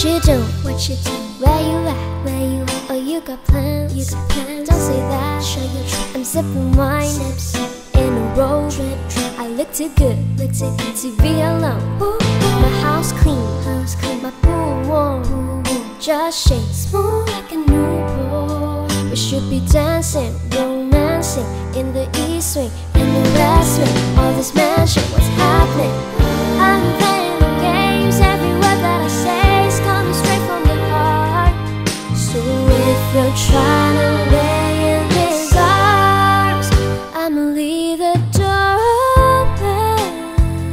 What you do? What you do? Where you at? Where you at? Oh, you got plans? You got plans? Don't say that. Show your trip. I'm sipping wine. Sip, sip. In a row. Trip, trip. I look too good. Look too good to be alone. Ooh, My house clean. House clean. My pool warm. Pool warm. Just shake. Smooth like a newborn. We should be dancing, romancing in the east wing, in the west wing. All this lay in his arms, I'ma leave the door open.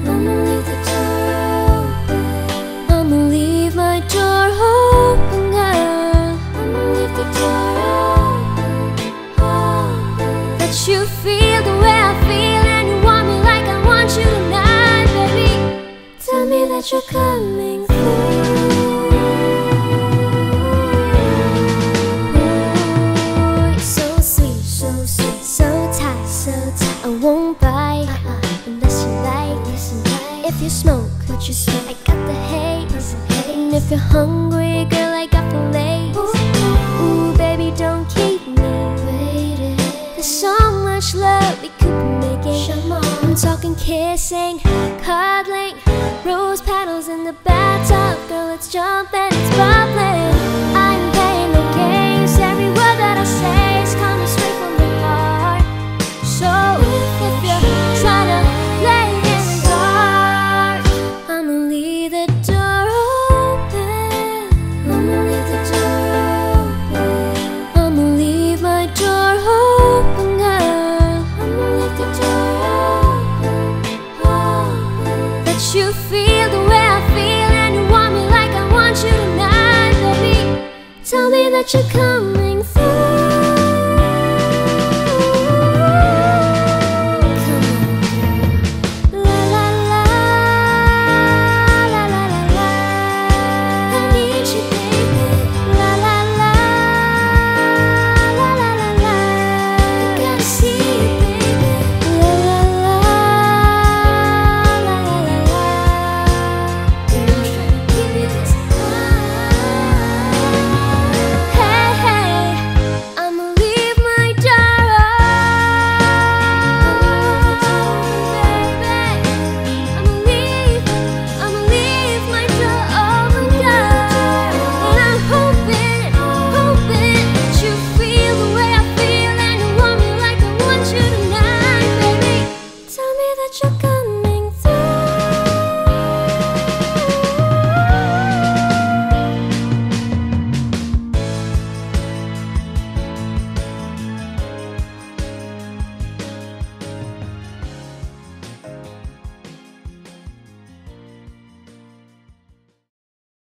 I'ma leave the door open. I'ma leave my door open, girl. I'ma leave the door open. open. That you feel the way I feel and you want me like I want you tonight, baby. Tell me that you're coming If you smoke, what you smoke, I got the haze. And if you're hungry, girl, I got the lace. Ooh, baby, don't keep me waiting. There's so much love we could be making. I'm talking kissing, cuddling, rose petals in the bathtub. Girl, let's jump and it's bubbling. You feel the way I feel and you want me like I want you tonight, baby. Tell me that you're coming